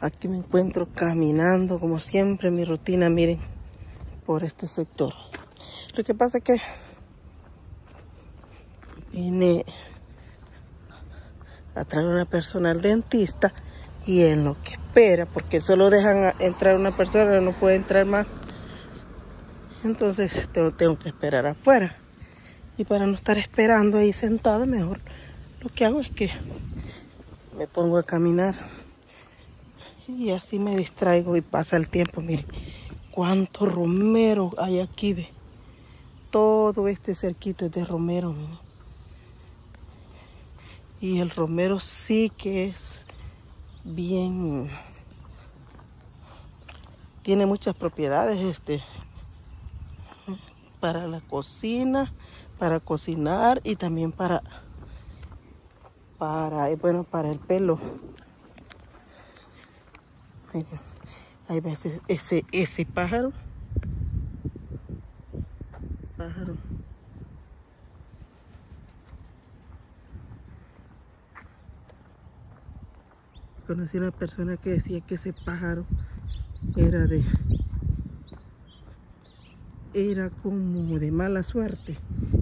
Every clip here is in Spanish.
Aquí me encuentro caminando como siempre mi rutina, miren, por este sector. Lo que pasa es que vine a traer una persona al dentista y en lo que espera, porque solo dejan entrar una persona, no puede entrar más. Entonces tengo, tengo que esperar afuera. Y para no estar esperando ahí sentada, mejor lo que hago es que me pongo a caminar y así me distraigo y pasa el tiempo. Miren cuánto romero hay aquí. Ve. Todo este cerquito es de romero. Y el romero sí que es bien... Tiene muchas propiedades este para la cocina, para cocinar y también para para eh, bueno para el pelo. Ahí ves ese, ese pájaro. Pájaro. Conocí una persona que decía que ese pájaro era de era como de mala suerte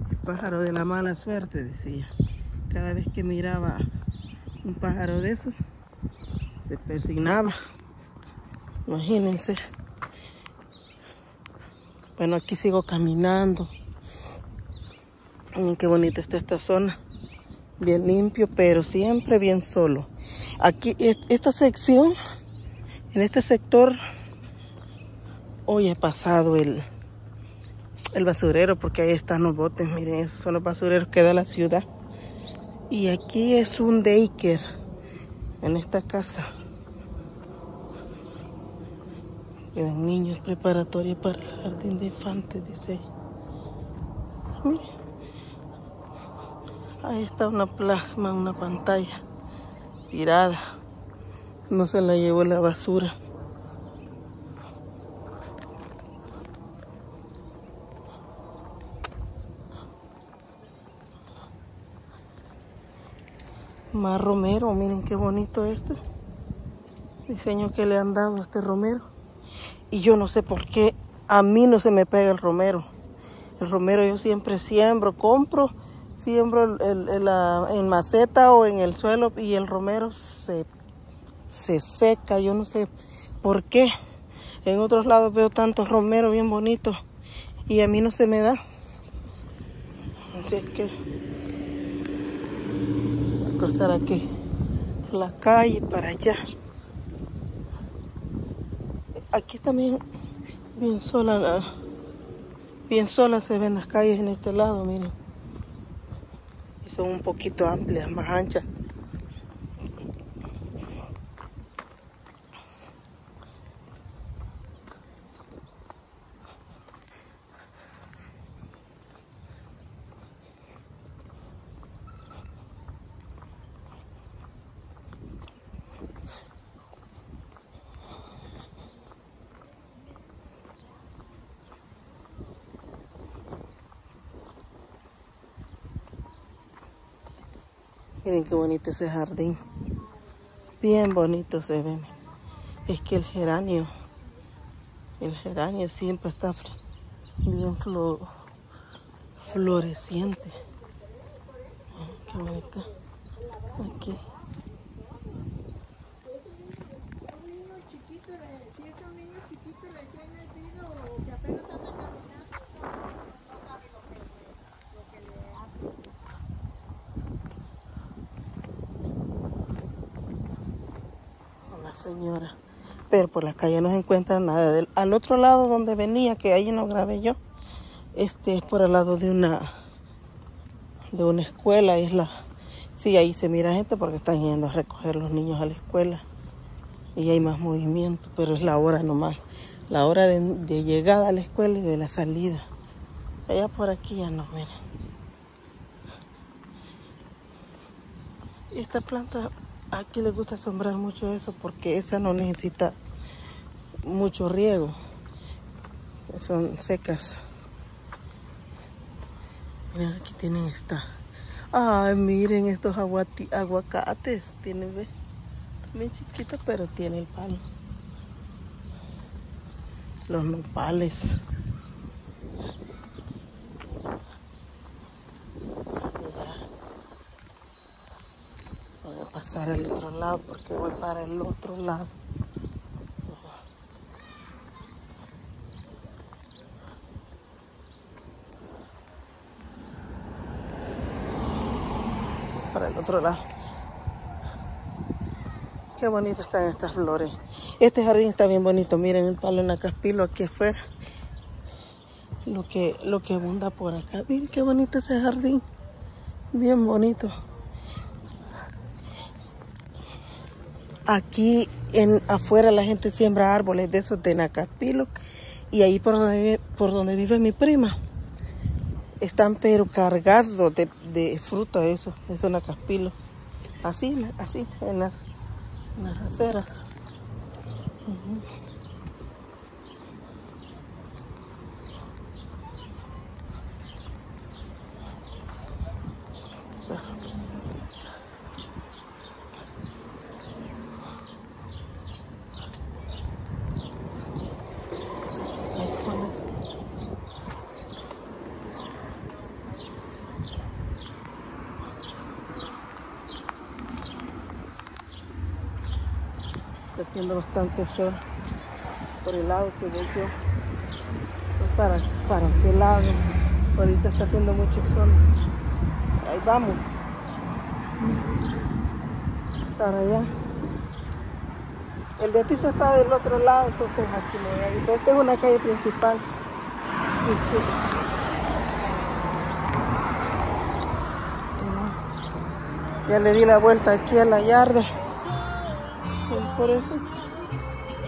el pájaro de la mala suerte decía cada vez que miraba un pájaro de esos se persignaba. Imagínense. Bueno aquí sigo caminando. Miren qué bonita está esta zona. Bien limpio pero siempre bien solo. Aquí esta sección en este sector hoy he pasado el el basurero porque ahí están los botes miren esos son los basureros que da la ciudad y aquí es un daycare en esta casa quedan niños preparatorios para el jardín de infantes dice miren ahí está una plasma una pantalla tirada. No se la llevó la basura. Más romero, miren qué bonito este. Diseño que le han dado a este romero. Y yo no sé por qué a mí no se me pega el romero. El romero yo siempre siembro, compro siembro en maceta o en el suelo y el romero se, se seca, yo no sé por qué. En otros lados veo tantos romeros bien bonitos y a mí no se me da. Así es que aquí la calle para allá. Aquí también bien sola, bien sola se ven las calles en este lado, miren son un poquito amplias, más anchas. Miren qué bonito ese jardín. Bien bonito se ve. Es que el geranio, el geranio siempre está bien floreciente. Qué bonito. Aquí. Señora. Pero por la calle no se encuentra nada. Al otro lado donde venía, que ahí no grabé yo, este es por el lado de una de una escuela. Es la, sí, ahí se mira gente porque están yendo a recoger los niños a la escuela. Y hay más movimiento, pero es la hora nomás. La hora de, de llegada a la escuela y de la salida. Allá por aquí ya no, miren. Y esta planta Aquí les gusta sembrar mucho eso porque esa no necesita mucho riego. Son secas. Miren, aquí tienen esta Ay, miren estos aguacates. Tiene, ve, bien chiquito, pero tiene el palo. Los nopales. Voy a pasar al otro lado porque voy para el otro lado. para el otro lado. Qué bonito están estas flores. Este jardín está bien bonito. Miren el palo en la caspilo aquí afuera. Lo que, lo que abunda por acá. Miren qué bonito ese jardín. Bien bonito. Aquí en afuera la gente siembra árboles de esos de Nacaspilo y ahí por donde, por donde vive mi prima están pero cargados de, de fruta eso, es una caspilo. Así, así, en las, las aceras. Está haciendo bastante sol por el lado que voy yo. Para, para qué lado ahorita está haciendo mucho sol. Ahí vamos. Pasar allá. El dentista está del otro lado entonces aquí me voy a ir esta es una calle principal. Ya le di la vuelta aquí a la yarda por eso.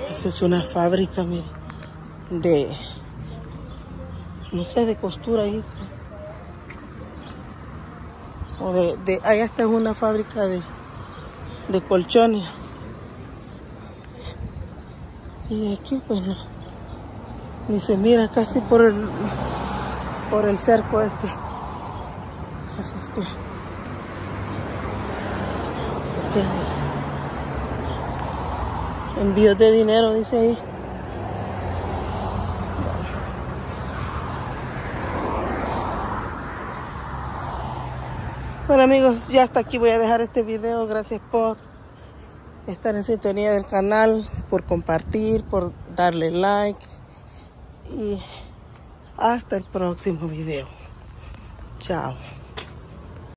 Esa es una fábrica, mire, de, no sé, de costura, hizo. O de, de, allá está una fábrica de, de colchones. Y aquí, pues ni se mira casi por el, por el cerco este. Así es que, que envíos de dinero, dice ahí. Bueno amigos, ya hasta aquí voy a dejar este video. Gracias por estar en sintonía del canal, por compartir, por darle like. Y hasta el próximo video. Chao.